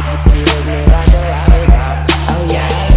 She, she, she me like a lollipop. Oh yeah.